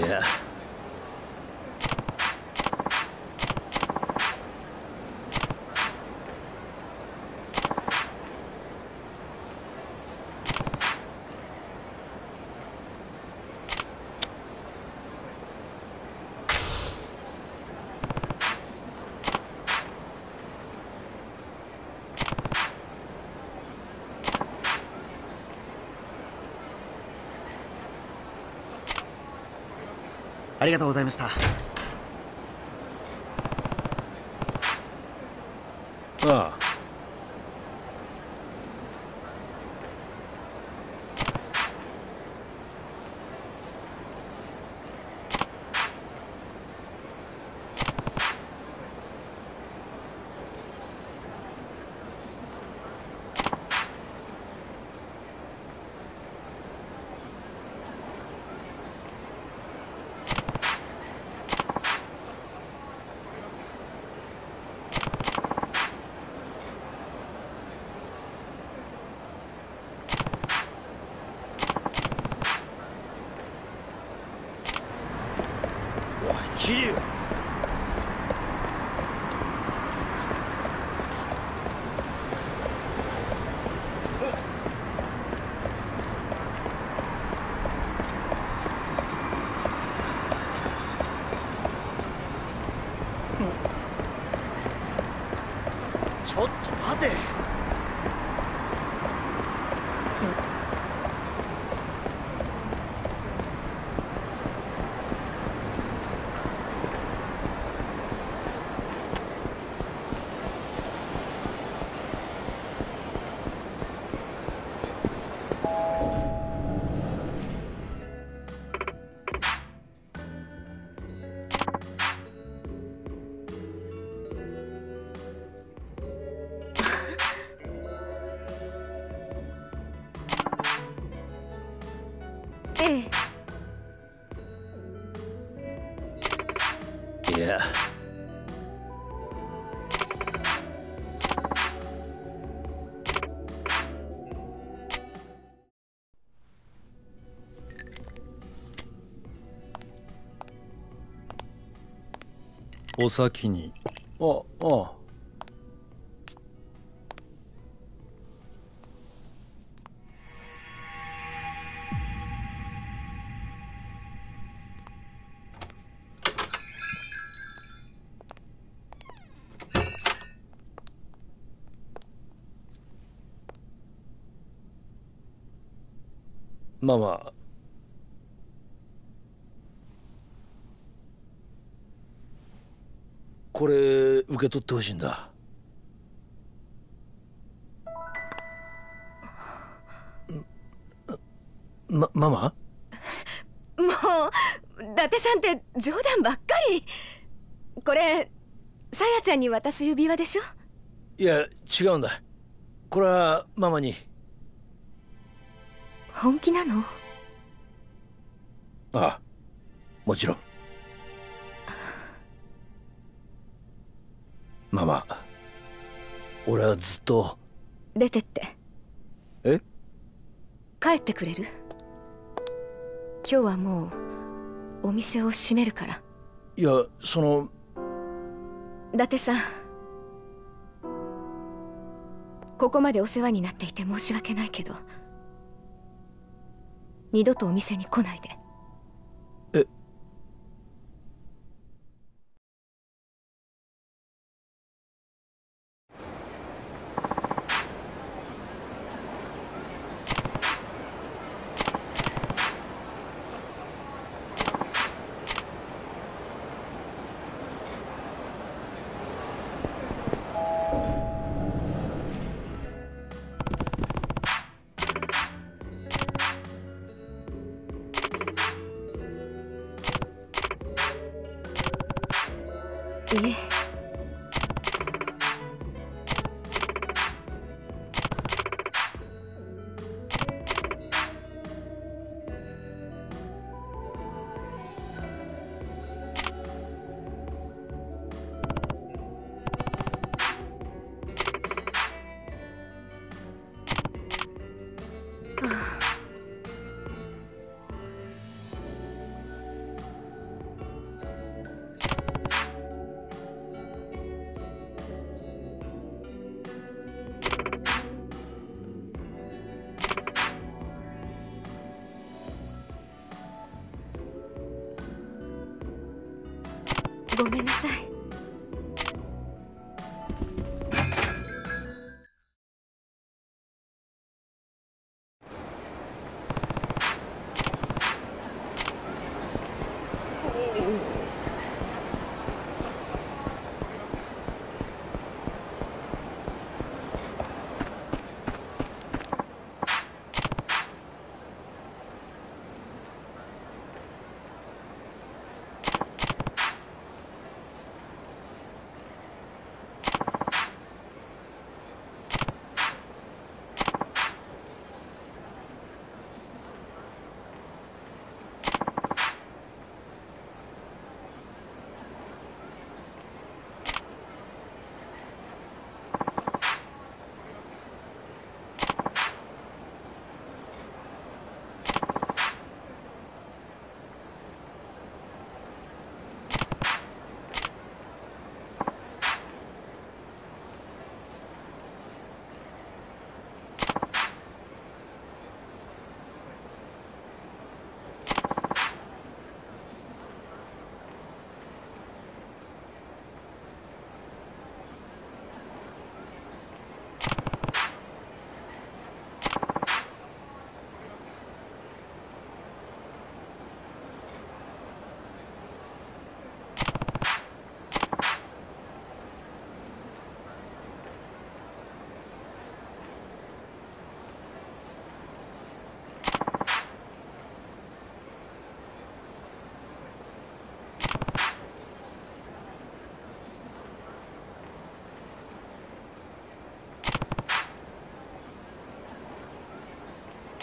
やありがとうございましたああおい桐生ちょっと待て。いやお先に。ああ。ママこれ受け取ってほしいんだ。まママ？もう伊達さんって冗談ばっかり。これさやちゃんに渡す指輪でしょ？いや違うんだ。これはママに本気なの？ああもちろん。ママ俺はずっと。出てって。え？帰ってくれる？今日はもうお店を閉めるから。いやその。伊達さん。ここまでお世話になっていて申し訳ないけど二度とお店に来ないで。ごめんなさい。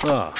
あ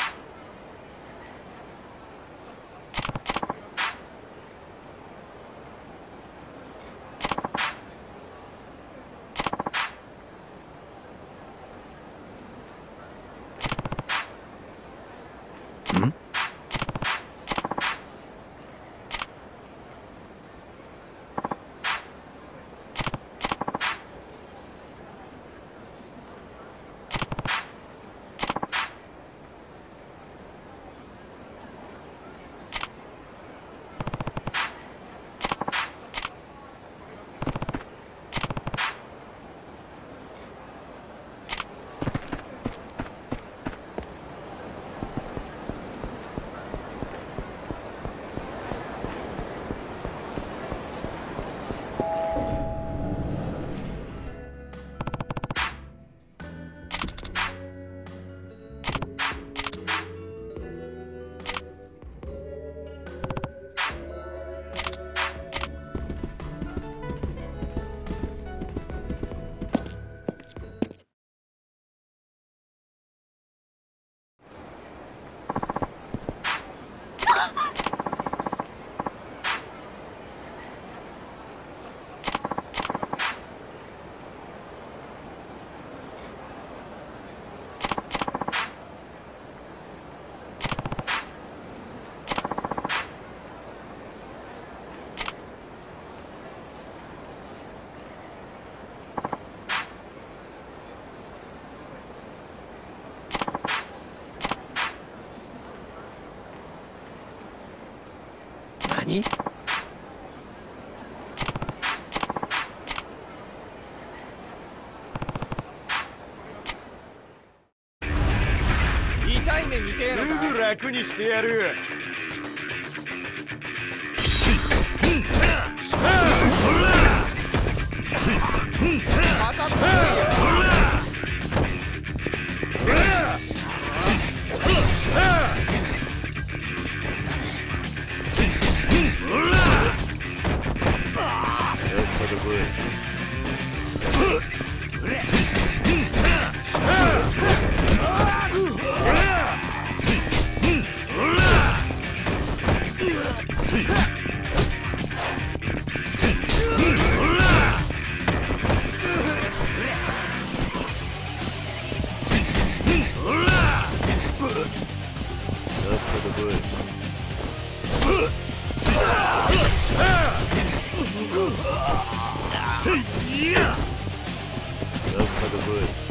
楽にしてやる。to the wood. Says the.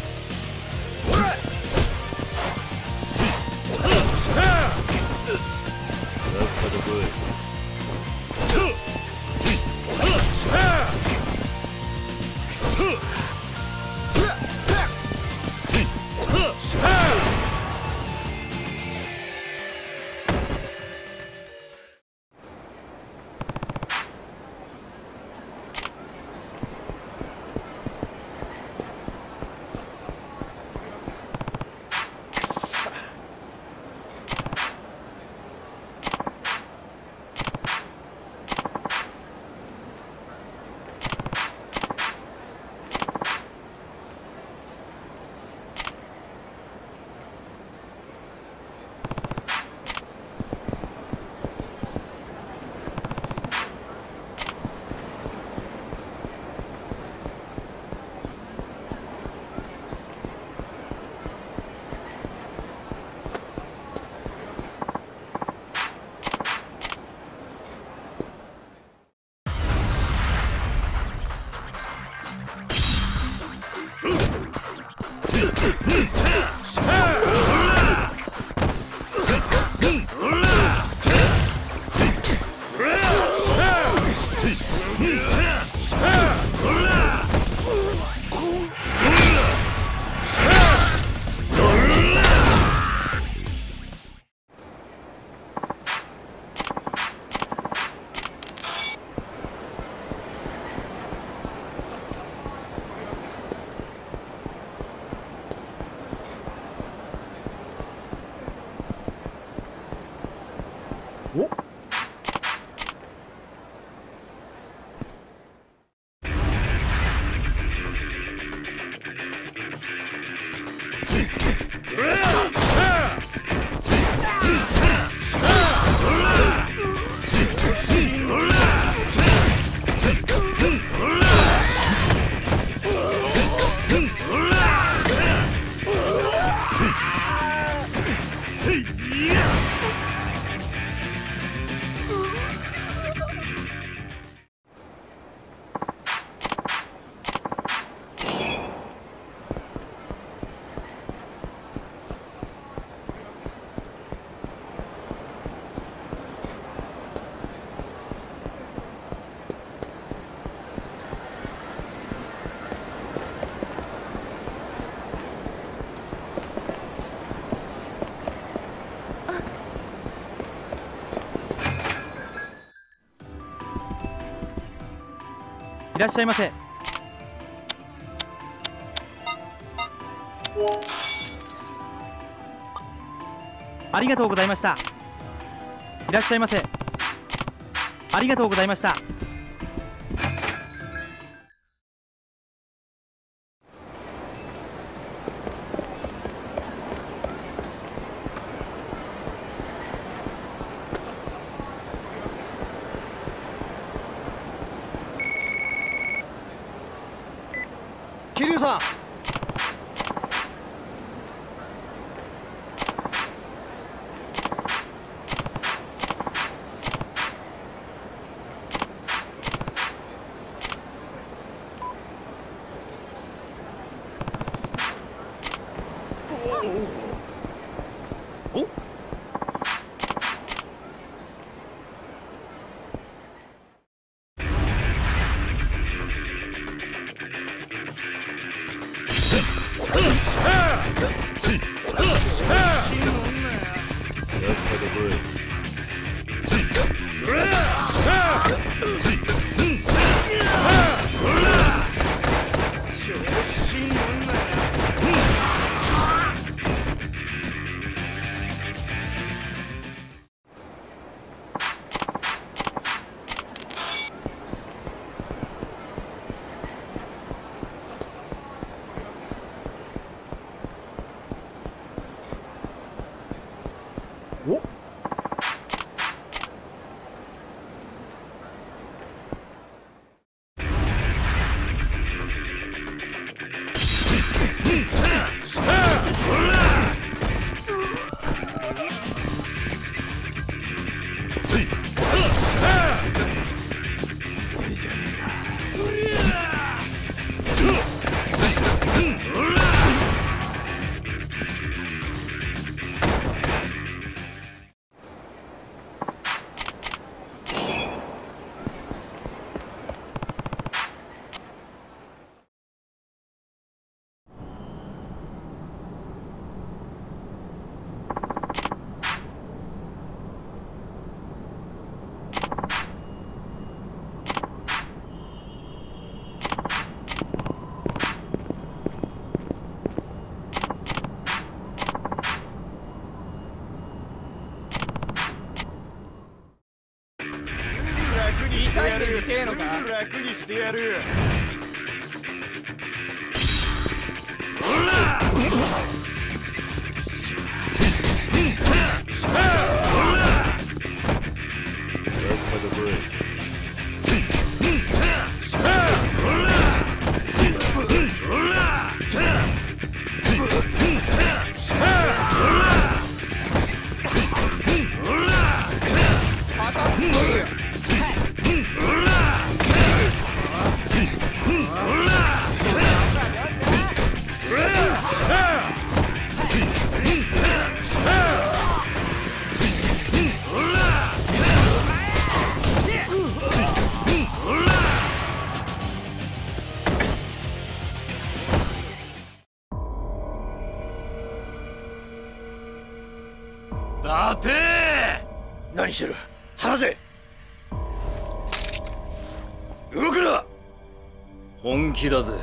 らっしゃいませ。ありがとうございました。いらっしゃいませ。ありがとうございました。痛い目見てえのか。楽にしてやる。待気だぜ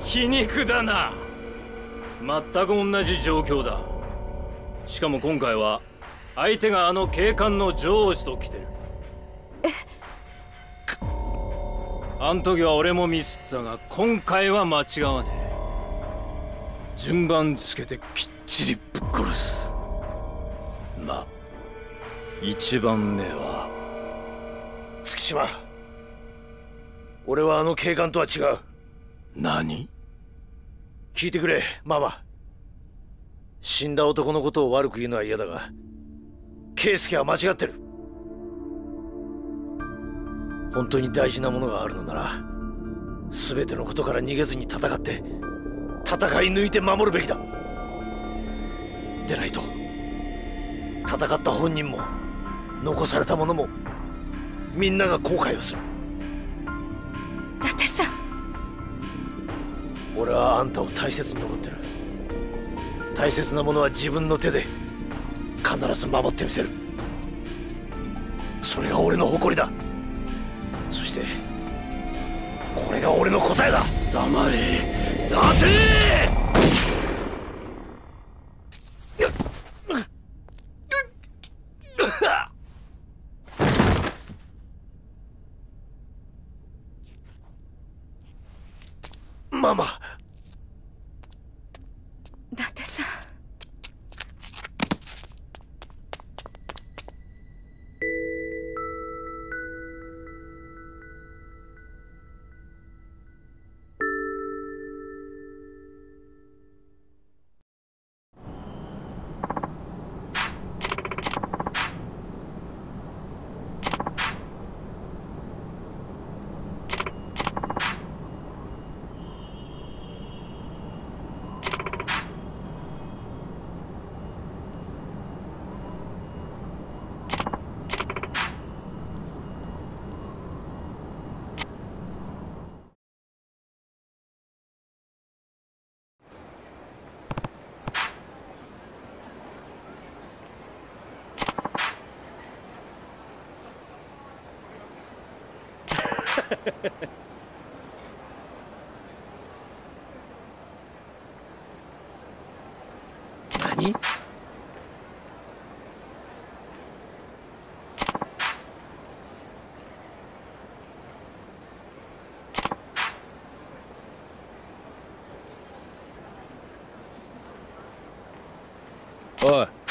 皮肉だな。全く同じ状況だ。しかも今回は相手があの警官の上司と来てる。あん時は俺もミスったが今回は間違わねえ。順番つけてきっちりぶっ殺す。まあ一番目は月島。俺はあの警官とは違う。何？聞いてくれママ。死んだ男のことを悪く言うのは嫌だが圭介は間違ってる。本当に大事なものがあるのなら全てのことから逃げずに戦って戦い抜いて守るべきだ。でないと戦った本人も残された者もみんなが後悔をする。伊達さん。俺はあんたを大切に思ってる。大切なものは自分の手で必ず守ってみせる。それが俺の誇りだ。そしてこれが俺の答えだ。黙れ。立てマ何？おい。